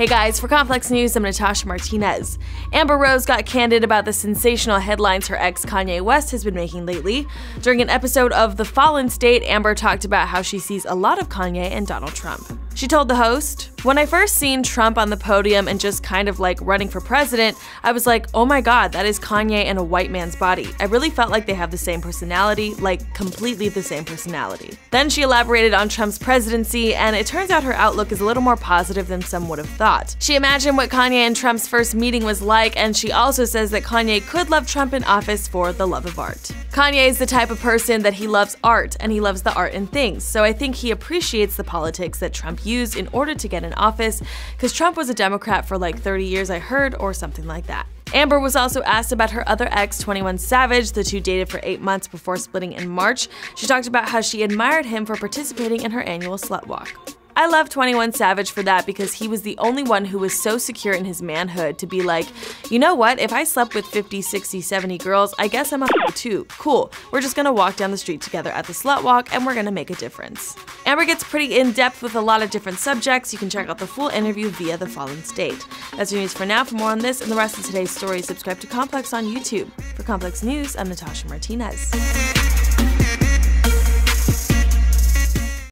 Hey guys, for Complex News, I'm Natasha Martinez. Amber Rose got candid about the sensational headlines her ex Kanye West has been making lately. During an episode of The Fallen State, Amber talked about how she sees a lot of Kanye and Donald Trump. She told the host, When I first seen Trump on the podium and just kind of like running for president, I was like, oh my god, that is Kanye in a white man's body. I really felt like they have the same personality, like completely the same personality. Then she elaborated on Trump's presidency, and it turns out her outlook is a little more positive than some would have thought. She imagined what Kanye and Trump's first meeting was like, and she also says that Kanye could love Trump in office for the love of art. Kanye is the type of person that he loves art, and he loves the art in things, so I think he appreciates the politics that Trump used in order to get in office, because Trump was a Democrat for like 30 years, I heard, or something like that. Amber was also asked about her other ex, 21 Savage. The two dated for eight months before splitting in March. She talked about how she admired him for participating in her annual slut walk. I love 21 Savage for that because he was the only one who was so secure in his manhood to be like, you know what, if I slept with 50, 60, 70 girls, I guess I'm a too. Cool, we're just gonna walk down the street together at the slut walk and we're gonna make a difference. Amber gets pretty in depth with a lot of different subjects. You can check out the full interview via The Fallen State. That's your news for now. For more on this and the rest of today's story, subscribe to Complex on YouTube. For Complex News, I'm Natasha Martinez.